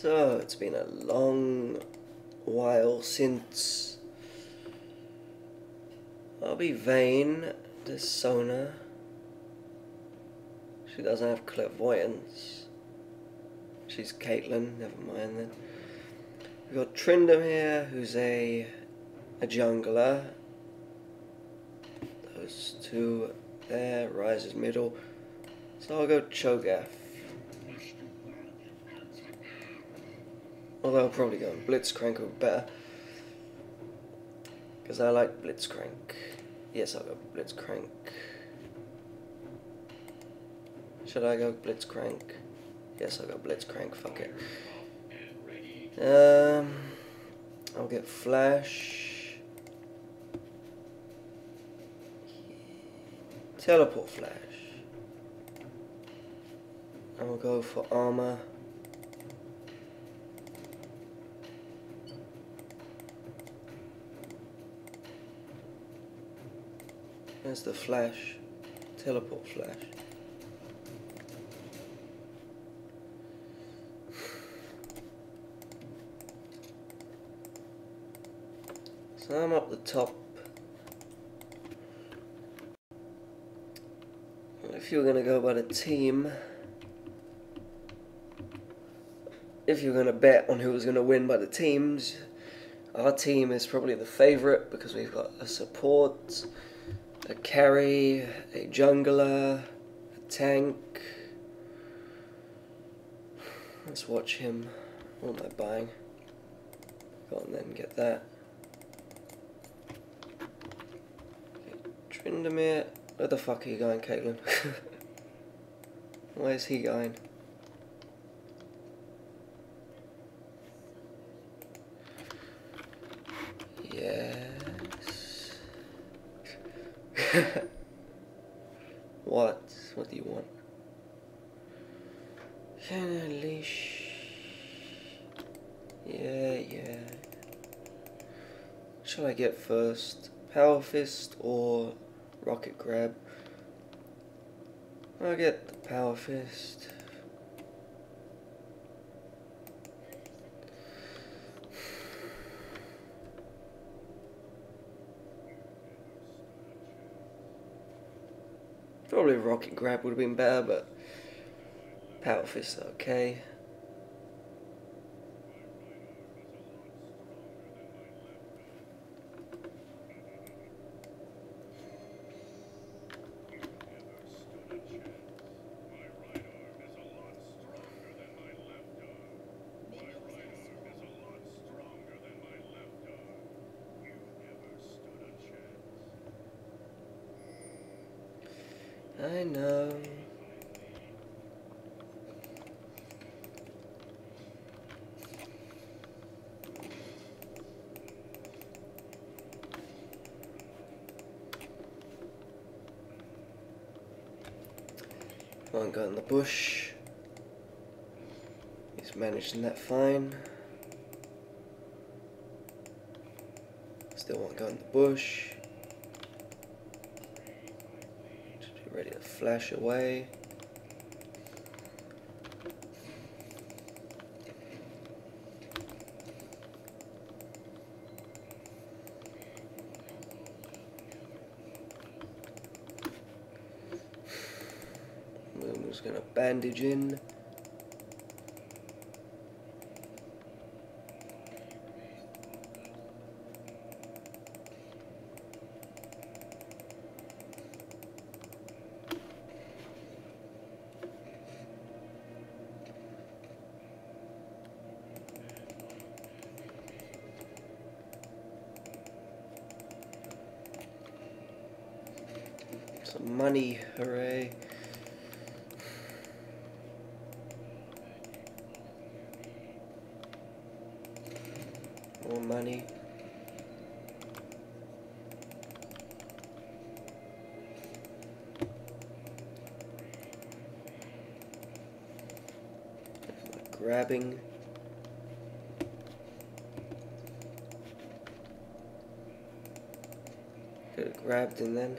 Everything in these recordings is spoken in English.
So, it's been a long while since I'll be vain, this Sona. She doesn't have clairvoyance. She's Caitlyn, never mind then. We've got Tryndamere here, who's a a jungler. Those two there, Ryze's middle. So I'll go Cho'Gath. Although I'll probably go Blitzcrank would be better. Because I like Blitzcrank. Yes, I'll go Blitzcrank. Should I go Blitzcrank? Yes, I'll go Blitzcrank, fuck it. Um, I'll get Flash. Teleport Flash. I'll go for armor. There's the flash. Teleport flash. So I'm up the top. If you're gonna go by the team, if you're gonna bet on who's gonna win by the teams, our team is probably the favourite because we've got a support, a carry, a jungler, a tank. Let's watch him. What am I buying? Go on then, get that. Tryndamere. Where the fuck are you going, Caitlyn? Where's he going? Yes. what? What do you want? Can I leash? Yeah, yeah. Shall I get first? Power Fist or Rocket Grab? I'll get the Power Fist. Probably Rocket Grab would have been better, but Power Fist okay. I know. One got in the bush. He's managing that fine. Still one got in the bush. ready to flash away. Moon's gonna bandage in. Some money, hooray. grabbing. get it grabbed and then.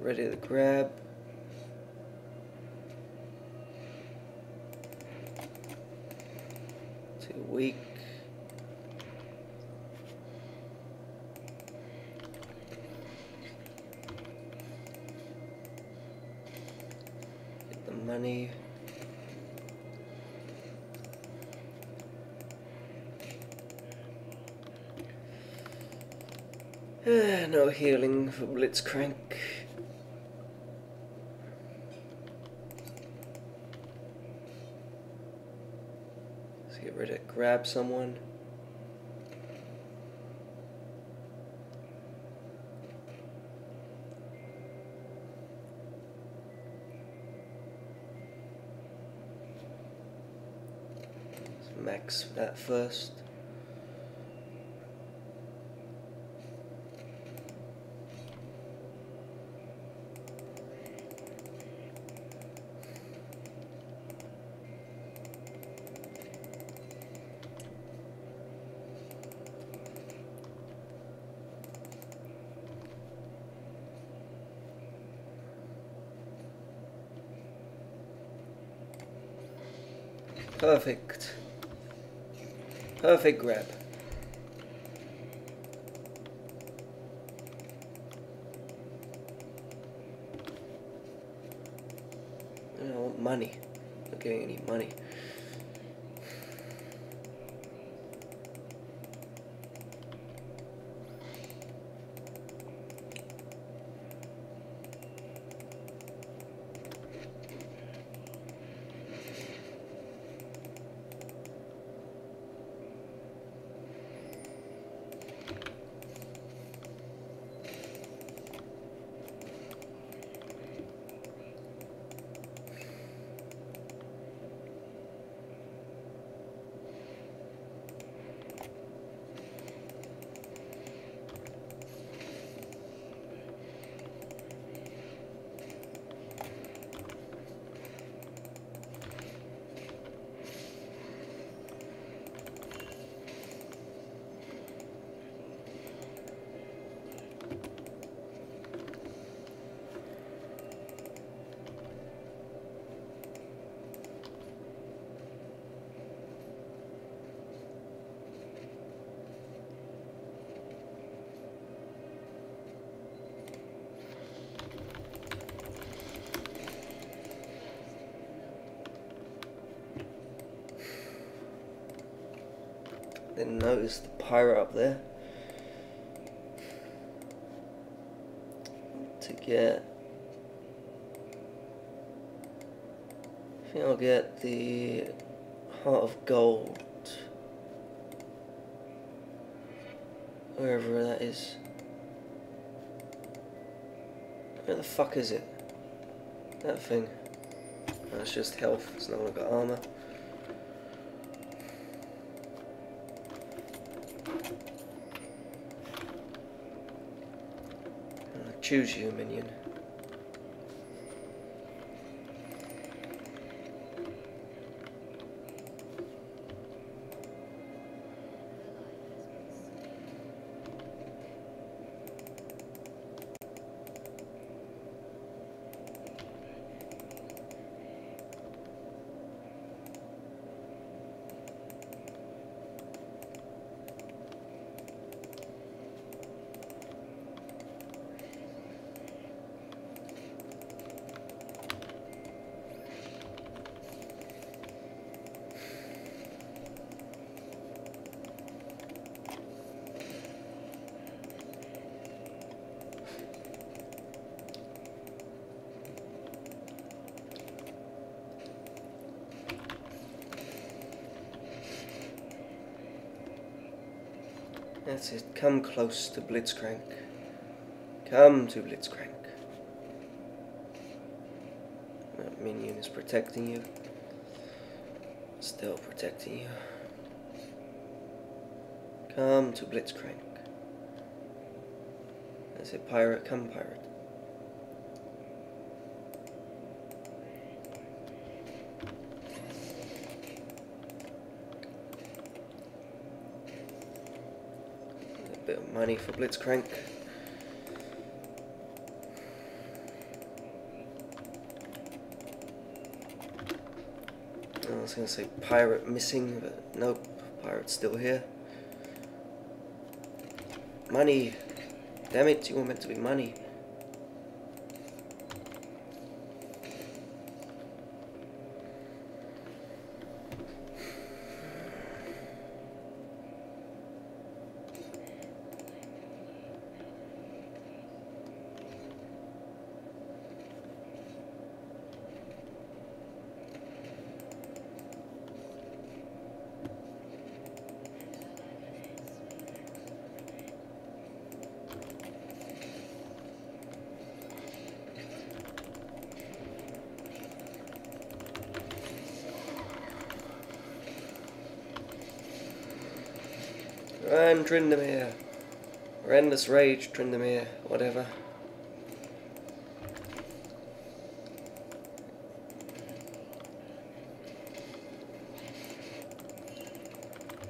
Ready to grab. No healing for Blitzcrank. Let's get ready to grab someone. Max that first. Perfect. Perfect grab. I want money. Not getting any money. Didn't notice the pyro up there. To get. I think I'll get the Heart of Gold. Wherever that is. Where the fuck is it? That thing. That's just health, it's not got armor. Choose you, minion. That's it. Come close to Blitzcrank. Come to Blitzcrank. That minion is protecting you. Still protecting you. Come to Blitzcrank. That's it, pirate. Come, pirate. bit of money for Blitzcrank. I was going to say pirate missing, but nope, pirate's still here. Money! Damn it, you were meant to be money. Run, Tryndamere. Horrendous rage, Tryndamere. Whatever.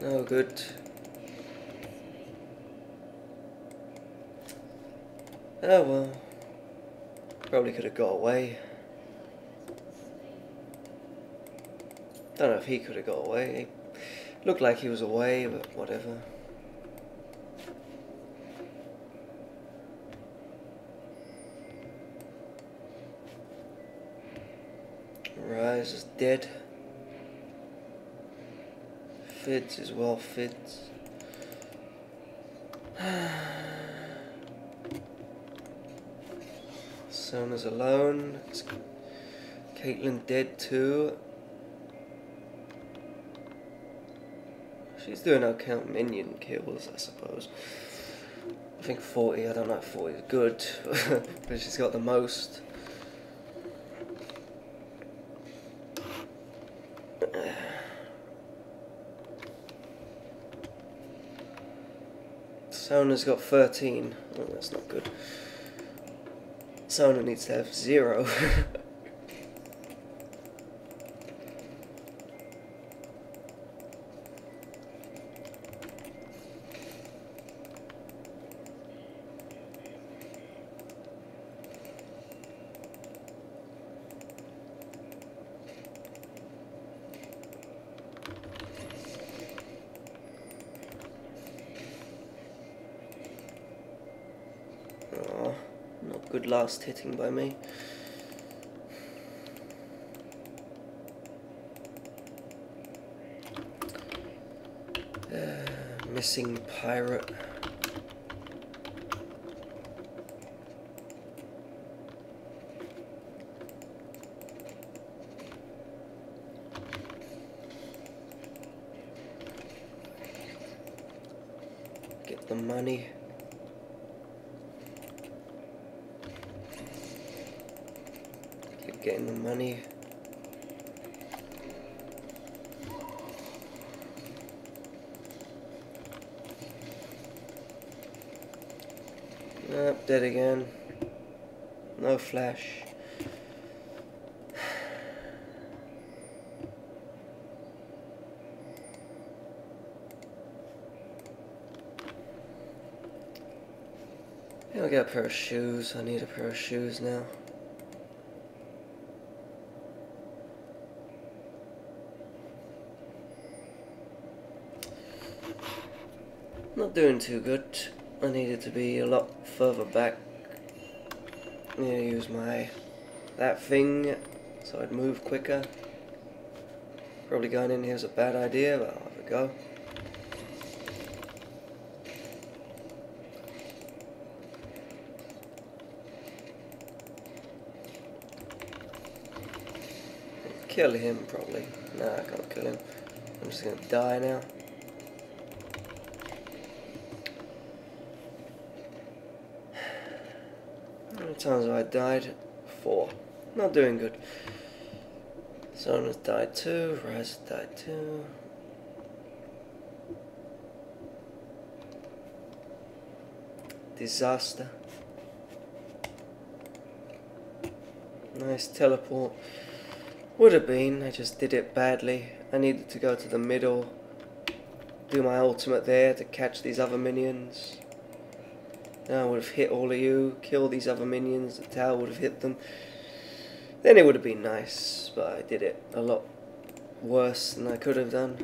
No good. Oh well. Probably could have got away. Don't know if he could have got away. Looked like he was away, but whatever. Ryze is dead. Fizz is well fits. Sona's alone. Is Caitlyn dead too? She's doing okay on minion kills, I suppose. I think 40, I don't know if 40 is good, but she's got the most. Sona's got 13. Oh, that's not good. Sona needs to have zero. Oh, not good last hitting by me. Uh, missing pirate. Get the money. Getting the money. Nope, dead again. No flash. Yeah, I'll get a pair of shoes. I need a pair of shoes now. Not doing too good. I needed to be a lot further back. I Need to use my that thing so I'd move quicker. Probably going in here is a bad idea, but I'll have a go. Kill him, probably. Nah, I can't kill him. I'm just gonna die now. Times have I died? Four. Not doing good. Sona's died too. Ryze died too. Disaster. Nice teleport. Would have been, I just did it badly. I needed to go to the middle, do my ultimate there to catch these other minions. Then I would have hit all of you, kill these other minions, the tower would have hit them. Then it would have been nice, but I did it a lot worse than I could have done.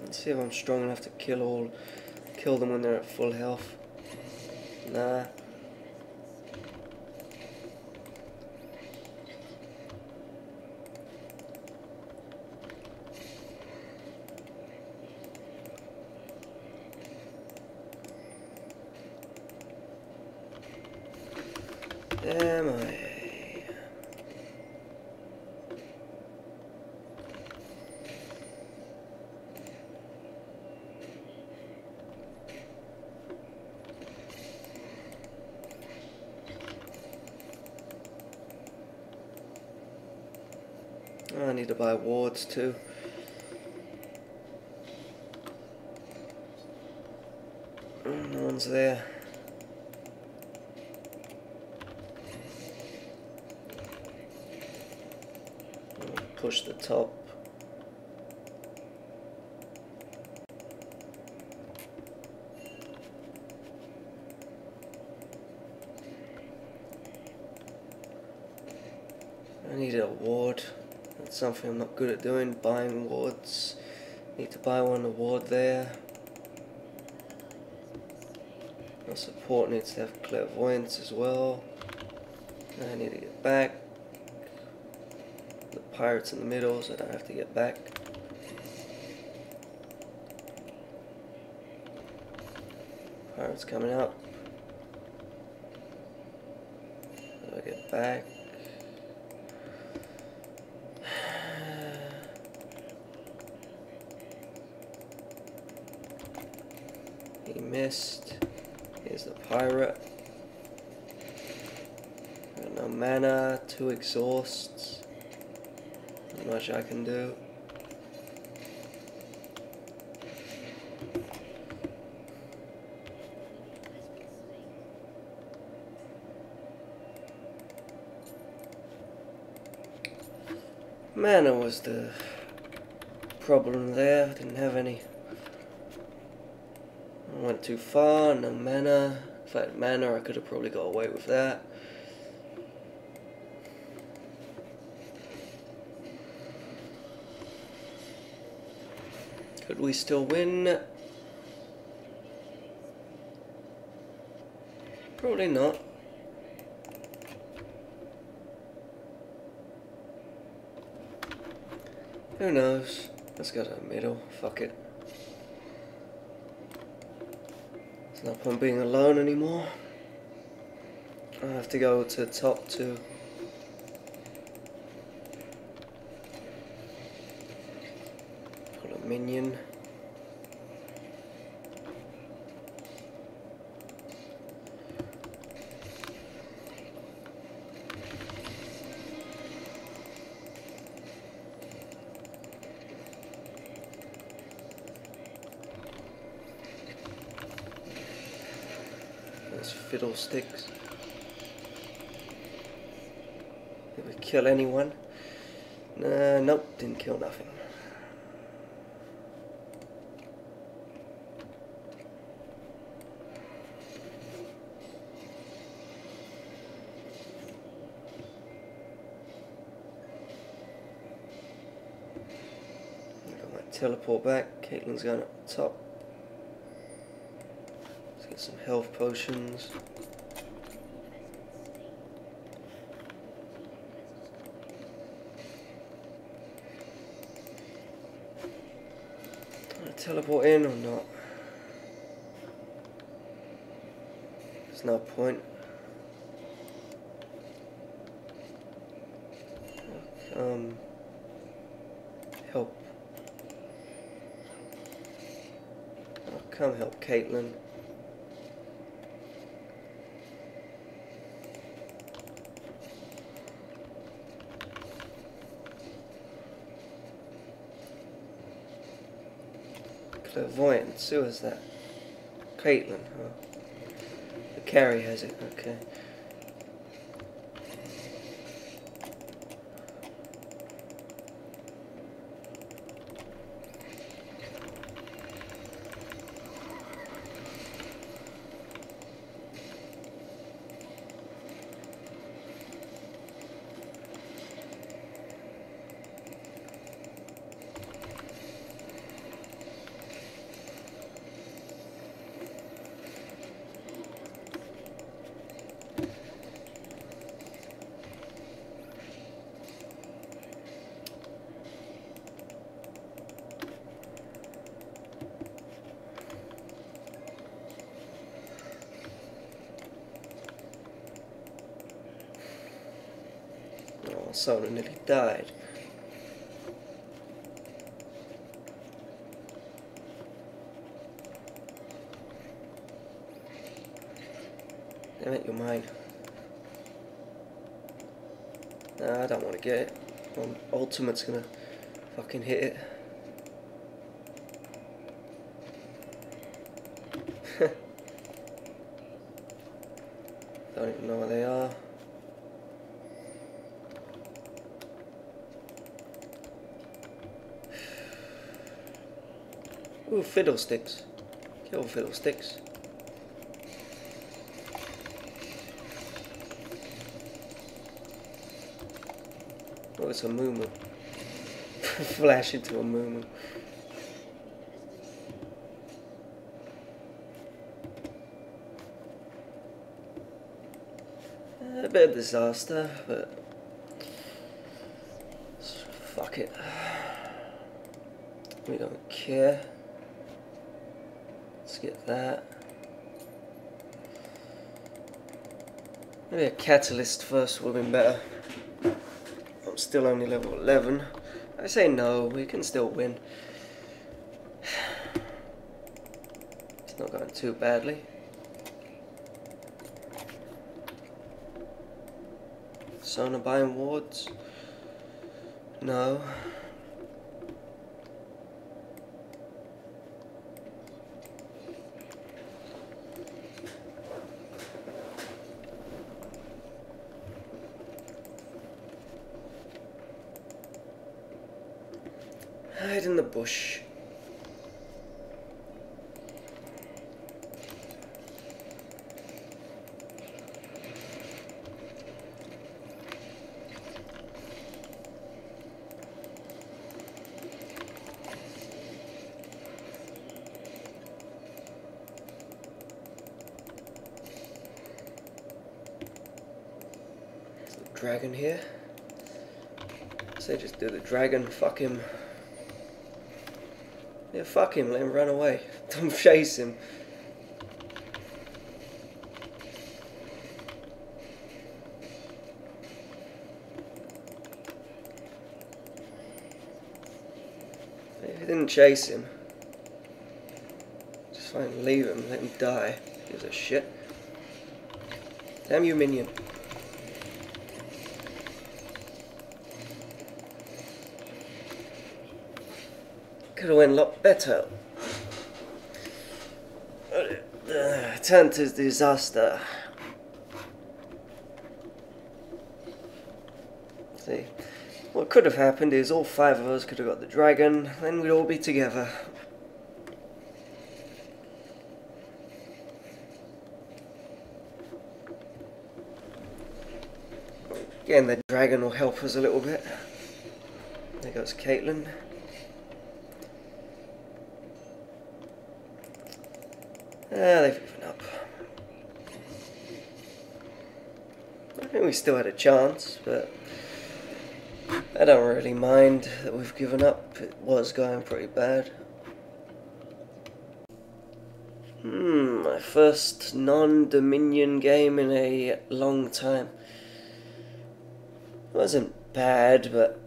Let's see if I'm strong enough to kill all, kill them when they're at full health. Nah. Am I? I need to buy wards too. Mm, No one's there. I'll Push the top. I need a ward. That's something I'm not good at doing, buying wards. Need to buy one a ward there. My support needs to have clairvoyance as well. I need to get back. Pirates in the middle, so I don't have to get back. Pirates coming up. I get back? He missed. Here's the pirate. Got no mana, two exhausts. Much I can do. Mana was the problem there. Didn't have any. I went too far, no mana. If I had mana, I could have probably got away with that. We still win? Probably not. Who knows? Let's go to the middle. Fuck it. It's not point being alone anymore. I have to go to top two. Pull a minion. Fiddlesticks. Did we kill anyone? Nah, nope, didn't kill nothing. Teleport back. Caitlyn's going up top. Some health potions. Teleport in or not? There's no point. Um, help. Come help Caitlyn. Clairvoyance, who is that? Caitlyn, huh? The carry has it, okay. Sona nearly died. Damn it, you're mine. Nah, I don't want to get it. My ultimate's gonna fucking hit it. don't even know where they are. Fiddlesticks. Kill fiddlesticks. Oh, it's a moo Flash into a moo A bit of disaster, but fuck it. We don't care. That. Maybe a catalyst first would have been better. I'm still only level 11. I say no, we can still win. It's not going too badly. Sona buying wards? No. Hide in the bush. dragon here. So just do the dragon, fuck him. Yeah, fuck him, let him run away. Don't chase him. He didn't chase him, just fine, leave him, let him die. Gives a shit. Damn you, minion. Could have went a lot better. Turned to disaster. See, what could have happened is all five of us could have got the dragon, then we'd all be together. Again, the dragon will help us a little bit. There goes Caitlyn. Ah, they've given up. I think we still had a chance, but I don't really mind that we've given up. It was going pretty bad. Hmm, my first non-Dominion game in a long time. It wasn't bad, but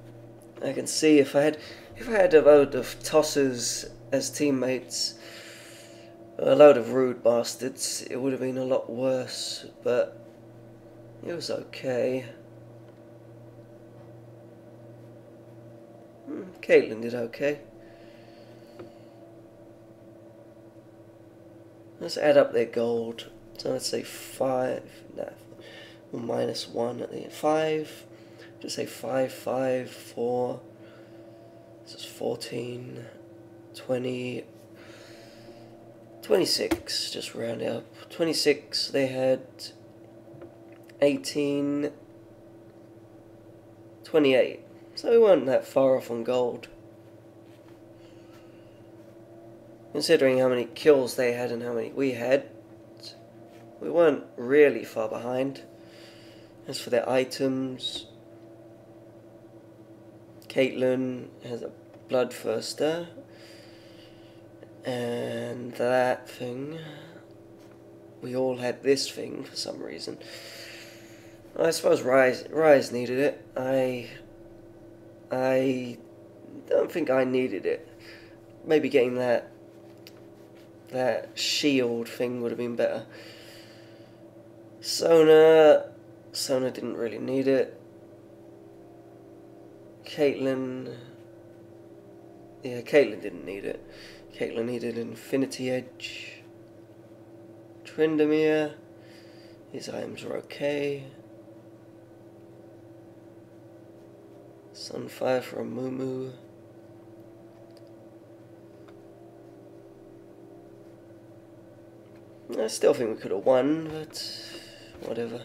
I can see if I had if I had a load of tossers as teammates, a load of rude bastards, it would have been a lot worse, but it was okay. Hmm, Caitlyn did okay. Let's add up their gold. So let's say five, nah, minus one at the end. Five, just say five, five, four. This is 14, 20, 26, just round it up. 26, they had 18, 28. So we weren't that far off on gold. Considering how many kills they had and how many we had, we weren't really far behind. As for their items, Caitlyn has a Bloodthirster, and that thing. We all had this thing for some reason. I suppose Ryze Ryze needed it. I I don't think I needed it. Maybe getting that that shield thing would have been better. Sona Sona didn't really need it. Caitlyn Yeah, Caitlyn didn't need it. Caitlyn needed Infinity Edge. Tryndamere. His items are okay. Sunfire for Amumu. I still think we could have won, but whatever.